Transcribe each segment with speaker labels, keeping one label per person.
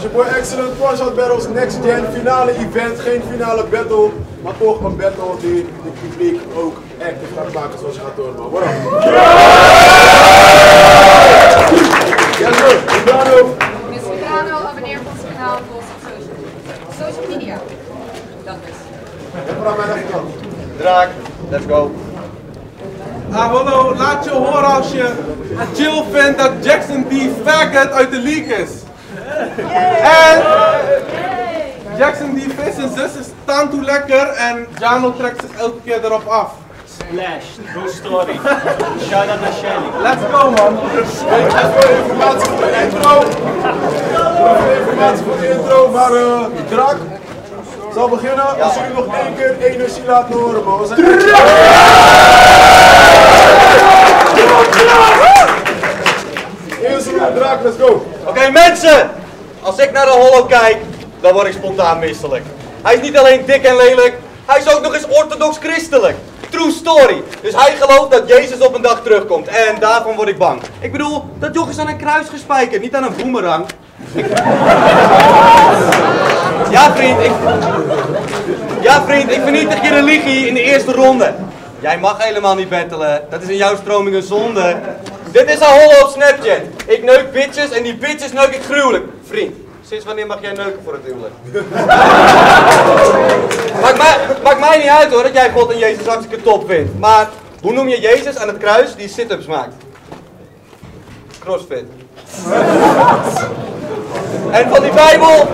Speaker 1: is je boy Excellent One Shot Battles Next Gen finale event. Geen finale battle, maar toch een battle die het publiek ook actief gaat maken zoals je gaat horen. What up? Yes sir,
Speaker 2: Milano, abonneer op ons kanaal en volg ons op social, social media. Dat is.
Speaker 1: En vooral mijn rechterkant.
Speaker 3: Draak, let's go.
Speaker 4: Ah, hallo, laat je horen als je het chill vindt dat Jackson D. Faggot uit de league is. En Jackson D. Vis en zussen staan toe lekker en Jano trekt zich elke keer erop af.
Speaker 5: Splash, true story. Shout out naar Shelly.
Speaker 4: Let's go man.
Speaker 1: Voor de informatie voor de intro. Even voor de informatie voor de intro, maar eh Draak zal beginnen als jullie nog één keer energie laten horen, man. We zijn Draak, let's go.
Speaker 3: Oké mensen, als ik naar de hollow kijk, dan word ik spontaan misselijk. Hij is niet alleen dik en lelijk, hij is ook nog eens orthodox christelijk. True story. Dus hij gelooft dat Jezus op een dag terugkomt en daarvan word ik bang. Ik bedoel, dat joch is aan een kruis gespijkerd, niet aan een boemerang. Ja vriend, ik... Ja vriend, ik vernietig je religie in de eerste ronde. Jij mag helemaal niet battelen, dat is in jouw stroming een zonde. Dit is een hollow Snapchat. Ik neuk bitches en die bitches neuk ik gruwelijk. Vriend, sinds wanneer mag jij neuken voor het huwelijk? maakt, mij, maakt mij niet uit hoor dat jij God en Jezus hartstikke top vindt. Maar hoe noem je Jezus aan het kruis die sit-ups maakt? Crossfit. En van die Bijbel,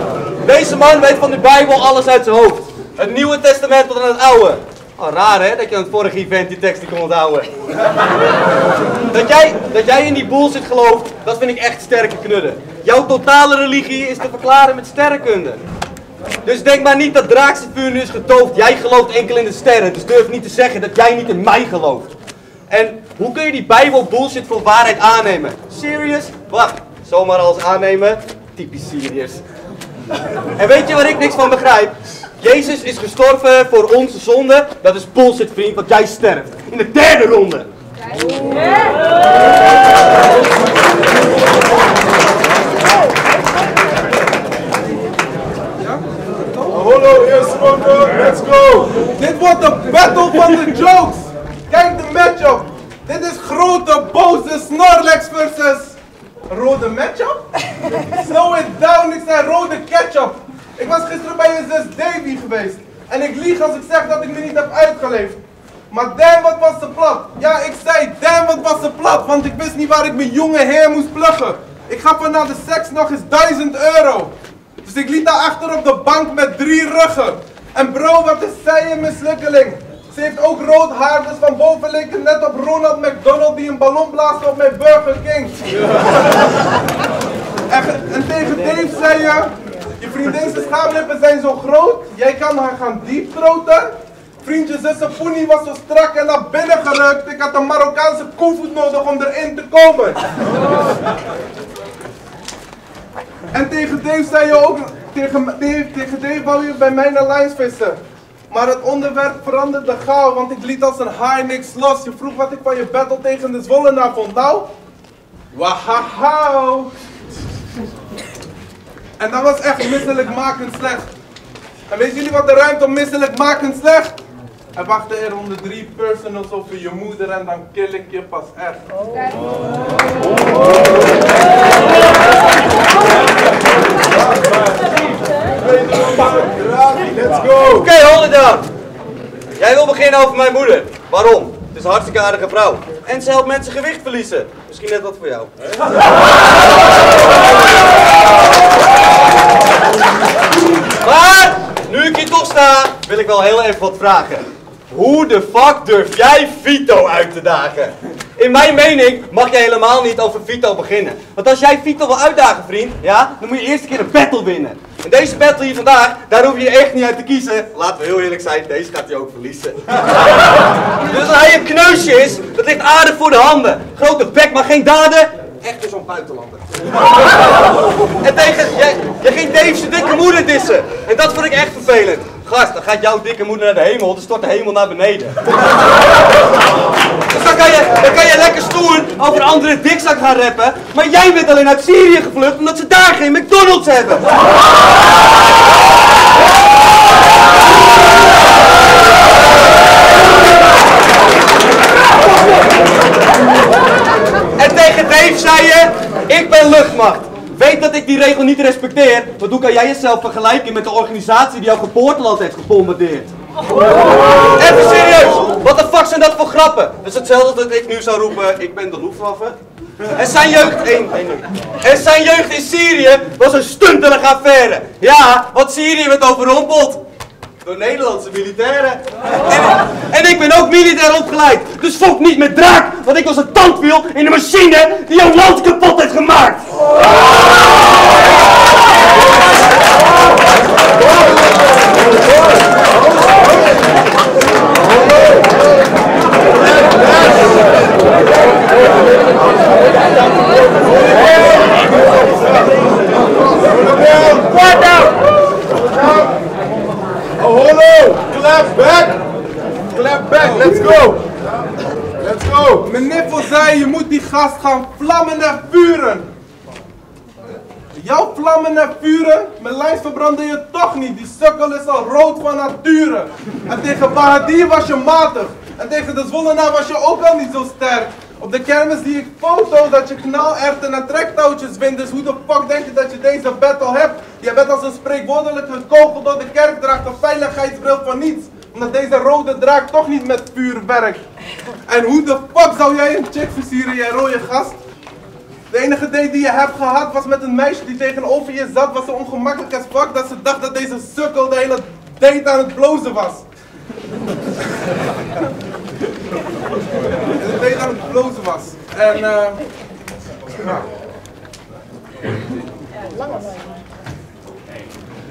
Speaker 3: deze man weet van de Bijbel alles uit zijn hoofd. Het Nieuwe Testament tot aan het Oude. Oh, raar hè, dat je aan het vorige event die tekst niet kon onthouden. Dat jij, dat jij in die bullshit gelooft, dat vind ik echt sterke knudden. Jouw totale religie is te verklaren met sterrenkunde. Dus denk maar niet dat Draakse vuur nu is getoofd. Jij gelooft enkel in de sterren, dus durf niet te zeggen dat jij niet in mij gelooft. En hoe kun je die Bijbel bullshit voor waarheid aannemen? Serious? Wacht, zomaar als aannemen? Typisch serious. En weet je waar ik niks van begrijp? Jezus is gestorven voor onze zonde. Dat is bullshit, vriend, want jij sterft. In de derde ronde.
Speaker 1: Ronde, let's go.
Speaker 4: Dit wordt de battle van de jokes. Kijk de matchup. Dit is grote boze Snorlax versus rode matchup. Slow it down, ik zei rode ketchup. Ik was gisteren bij je zus Davy geweest. En ik lieg als ik zeg dat ik me niet heb uitgeleefd. Maar damn, wat was ze plat. Ja, ik zei damn, wat was ze plat. Want ik wist niet waar ik mijn jonge heer moest pluggen. Ik gaf haar na de seks nog eens 1000 euro. Dus ik liet haar achter op de bank met drie ruggen. En bro, wat is zij een mislukkeling? Ze heeft ook rood haar, dus van boven leek het net op Ronald McDonald die een ballon blaast op mijn Burger King. en, en tegen Dave zei je, je vriendin's schaamlippen zijn zo groot, jij kan haar gaan diepthroaten. Vriendje zussen Poenie was zo strak en naar binnen gerukt. Ik had een Marokkaanse koevoet nodig om erin te komen. En tegen Dave zei je ook, tegen Dave, tegen Dave wou je bij mij naar Lines vissen. Maar het onderwerp veranderde gauw, want ik liet als een haai niks los. Je vroeg wat ik van je battle tegen de Zwollenaar vond. Nou, wahahau. En dat was echt misselijkmakend slecht. En weten jullie wat de ruimte om misselijkmakend slecht? Er wachten er onder drie personals over je moeder en dan kill ik je pas echt.
Speaker 1: Tweede ronde, Let's go.
Speaker 3: Oké, down. Jij wil beginnen over mijn moeder. Waarom? Het is een hartstikke aardige vrouw. En ze helpt mensen gewicht verliezen. Misschien net wat voor jou. Maar, nu ik hier toch sta, wil ik wel heel even wat vragen. Hoe de fuck durf jij Vito uit te dagen? In mijn mening mag jij helemaal niet over Vito beginnen. Want als jij Vito wil uitdagen, vriend, ja, dan moet je eerst een keer een battle winnen. En deze battle hier vandaag, daar hoef je echt niet uit te kiezen. Laten we heel eerlijk zijn, deze gaat hij ook verliezen. dus als hij een kneusje is, dat ligt aardig voor de handen. Grote bek, maar geen daden. Echt zo'n buitenlander. en tegen, jij, jij ging Dave zijn dikke moeder dissen. En dat vond ik echt vervelend. Gast, dan gaat jouw dikke moeder naar de hemel, dan stort de hemel naar beneden. dus dan kan, je, dan kan je lekker stoer over andere dikzak gaan rappen, maar jij bent alleen uit Syrië gevlucht omdat ze daar geen McDonald's hebben. En tegen Dave zei je, ik ben luchtmacht. Weet dat ik die regel niet respecteer, want hoe kan jij jezelf vergelijken met de organisatie die jouw geboorteland heeft gebombardeerd? Even serieus, wat de fuck zijn dat voor grappen? Het is hetzelfde dat ik nu zou roepen, ik ben de Luftwaffe. En zijn jeugd, één. En zijn jeugd in Syrië was een stuntelige affaire. Ja, want Syrië werd overrompeld. Door Nederlandse militairen. En, en ik ben ook militair opgeleid. Dus fok niet met draak, want ik was een tandwiel in een machine die jouw land kapot heeft gemaakt.
Speaker 1: What Aholo, clap back. Clap back, let's go. Let's go.
Speaker 4: Meneer zei, je moet die gast gaan vlammen en vuren. Jouw vlammen en vuren, mijn lijst verbrandde je toch niet. Die sukkel is al rood van nature. En tegen Bahadir was je matig. En tegen de Zwollenaar was je ook al niet zo sterk. Op de kermis zie ik foto's dat je knalerten en trektouwtjes wint. Dus hoe de fuck denk je dat je deze battle hebt? Je bent als een spreekwoordelijke kogel door de kerk draagt een veiligheidsbril van niets. Omdat deze rode draak toch niet met vuur werkt. En hoe de fuck zou jij een chick versieren, jij rode gast? De enige date die je hebt gehad was met een meisje die tegenover je zat, was zo ongemakkelijk as fuck dat ze dacht dat deze sukkel de hele date aan het blozen was. De date aan het blozen was. En eh. ja.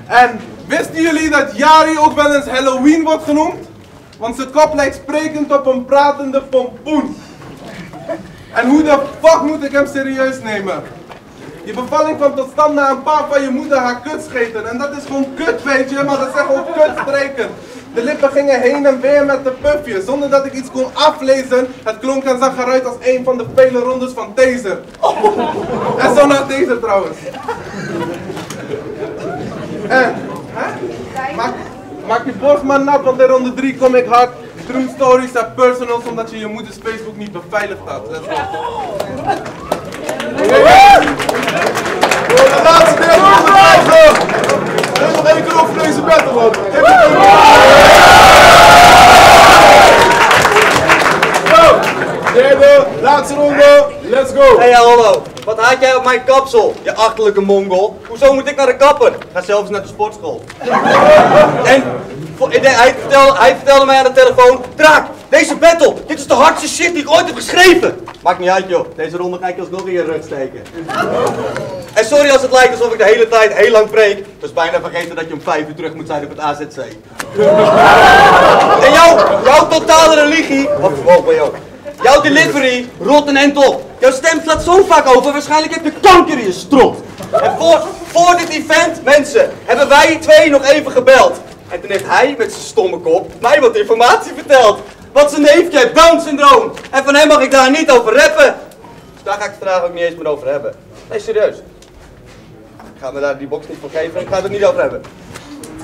Speaker 4: En wisten jullie dat Yari ook wel eens Halloween wordt genoemd? Want zijn kop lijkt sprekend op een pratende pompoen. En hoe de fuck moet ik hem serieus nemen? Je bevalling kwam tot stand na een paar van je moeder haar kut scheten. En dat is gewoon kut, weet je, maar dat is gewoon kut spreken. De lippen gingen heen en weer met de pufjes, zonder dat ik iets kon aflezen. Het klonk en zag eruit als een van de vele rondes van Taser. En zo naar Taser trouwens. En, hè? Maak, maak je borst maar nat, want in ronde 3 kom ik hard. True stories en personals, omdat je je moeders Facebook niet beveiligd had. Let's go.
Speaker 1: Voor de laatste deel van de. Geef nog één keer over deze battle, man. Derde, laatste ronde. Let's go.
Speaker 3: Hey, hallo, wat haat jij op mijn kapsel, je achterlijke mongol? Hoezo moet ik naar de kapper? Ga zelf eens naar de sportschool. en en hij, vertelde, hij vertelde mij aan de telefoon, Draak, deze battle, dit is de hardste shit die ik ooit heb geschreven. Maakt niet uit joh, deze ronde ga ik alsnog in je rug steken. en sorry als het lijkt alsof ik de hele tijd heel lang preek. Was bijna vergeten dat je om vijf uur terug moet zijn op het AZC. en jouw, jouw totale religie, wat wow, bij jou. Jouw delivery rolt een end op. Jouw stem slaat zo vaak over, waarschijnlijk heb je kanker in je strot. En voor, voor dit event, mensen, hebben wij twee nog even gebeld. En toen heeft hij met zijn stomme kop mij wat informatie verteld. Want zijn neefje heeft Down syndroom. En van hem mag ik daar niet over rappen. Dus daar ga ik het vandaag ook niet eens meer over hebben. Nee, serieus. Ik ga me daar die box niet voor geven. Ik ga het er niet over hebben.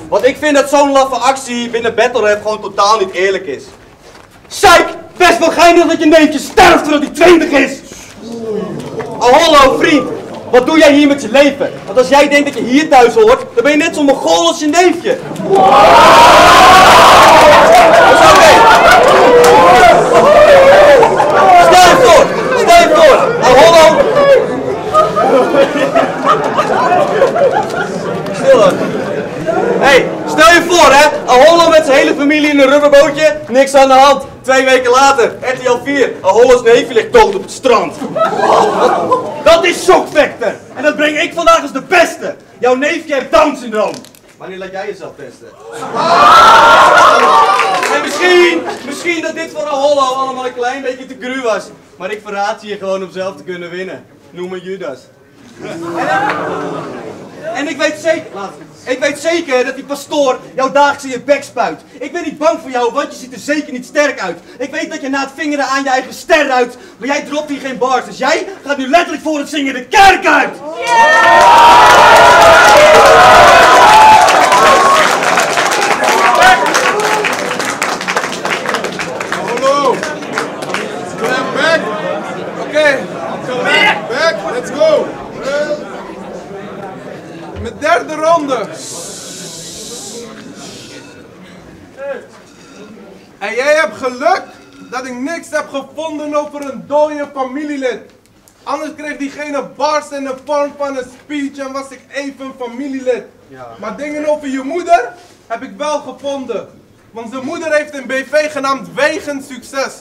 Speaker 3: Want ik vind dat zo'n laffe actie binnen Battle Rap gewoon totaal niet eerlijk is. Psych! Best wel geinig dat je neefje sterft voordat hij 20 is! Oh, hallo vriend! Wat doe jij hier met je leven? Want als jij denkt dat je hier thuis hoort, dan ben je net zo'n mongool als je neefje. Dat is oké. Stel je hey, stel je voor hè, Aholo met zijn hele familie in een rubberbootje, niks aan de hand. Twee weken later, RTL 4, Aholo's neefje ligt dood op het strand. Dat is shock factor. En dat breng ik vandaag als de beste. Jouw neefje heeft Down syndroom. Wanneer laat jij jezelf testen? En misschien, misschien dat dit voor Aholo allemaal een klein beetje te cru was. Maar ik verraad je gewoon om zelf te kunnen winnen. Noem me Judas. En ik weet zeker, ik weet zeker dat die pastoor jouw dagelijks in je bek spuit. Ik ben niet bang voor jou, want je ziet er zeker niet sterk uit. Ik weet dat je na het vingeren aan je eigen ster ruikt, maar jij dropt hier geen bars. Dus jij gaat nu letterlijk voor het zingen de kerk uit!
Speaker 1: Clap back.
Speaker 4: Oké,
Speaker 1: Clap back. Let's go.
Speaker 4: mijn derde ronde. En jij hebt geluk dat ik niks heb gevonden over een dode familielid. Anders kreeg diegene bars in de vorm van een speech en was ik even een familielid. Maar dingen over je moeder heb ik wel gevonden. Want zijn moeder heeft een BV genaamd Wegen Succes.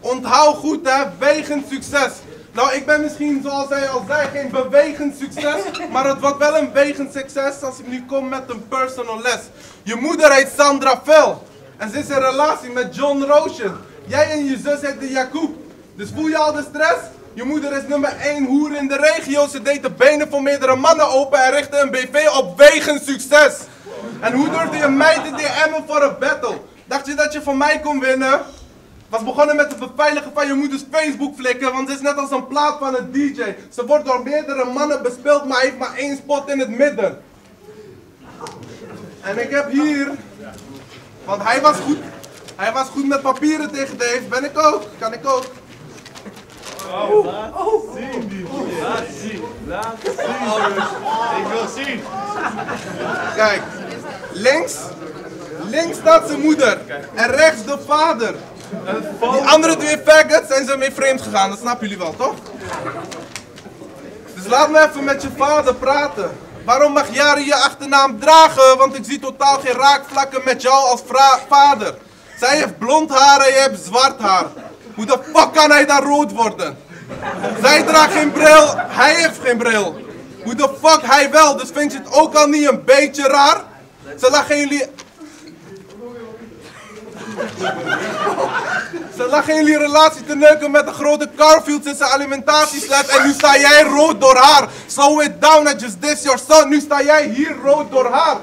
Speaker 4: Onthoud goed hè, Wegen Succes. Nou, ik ben misschien zoals hij al zei geen bewegend succes, maar het wordt wel een wegend succes als ik nu kom met een personal les. Je moeder heet Sandra Vel en ze is in relatie met John Roshan. Jij en je zus heet de Jacob. Dus voel je al de stress? Je moeder is nummer 1 hoer in de regio. Ze deed de benen voor meerdere mannen open en richtte een BV op wegen succes. En hoe durfde je mij te DM'en voor een battle? Dacht je dat je van mij kon winnen? Was begonnen met het beveiligen van je moeders Facebook flikken, want het is net als een plaat van een DJ. Ze wordt door meerdere mannen bespeeld, maar heeft maar één spot in het midden. En ik heb hier, want hij was goed, hij was goed met papieren tegen Dave, ben ik ook, kan ik ook.
Speaker 5: Ik wil zien.
Speaker 4: Kijk, links, links staat zijn moeder en rechts de vader. Die andere twee faggots zijn ze mee vreemd gegaan, dat snappen jullie wel, toch? Dus laat me even met je vader praten. Waarom mag Jari je achternaam dragen? Want ik zie totaal geen raakvlakken met jou als vader. Zij heeft blond haar en je hebt zwart haar. Hoe de fuck kan hij dan rood worden? Zij draagt geen bril, hij heeft geen bril. Hoe de fuck hij wel? Dus vind je het ook al niet een beetje raar? Ze lachen jullie... Ze lachen jullie relatie te neuken met een grote Carfield in zijn alimentatiesled en nu sta jij rood door haar. Slow it down, I just this your son. Nu sta jij hier rood door haar.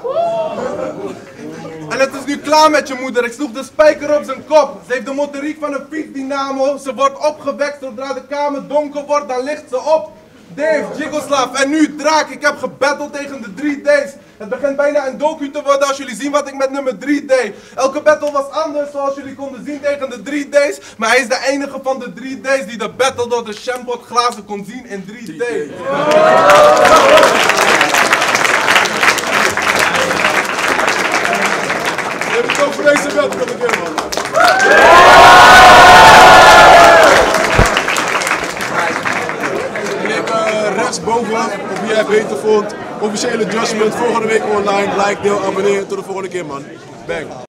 Speaker 4: En het is nu klaar met je moeder. Ik sloeg de spijker op zijn kop. Ze heeft de motoriek van een fietsdynamo. Ze wordt opgewekt zodra de kamer donker wordt, dan ligt ze op. Dave, Jigoslav en nu Draak. Ik heb gebattled tegen de 3D's. Het begint bijna een docu te worden als jullie zien wat ik met nummer 3 deed. Elke battle was anders zoals jullie konden zien tegen de 3D's. Maar hij is de enige van de 3D's die de battle door de Shambot glazen kon zien in 3D.
Speaker 1: 3D. Deze eh, rechtsboven op wie jij beter vond. Officiële judgment volgende week online. Like, deel, abonneer. Tot de volgende keer, man. Bang.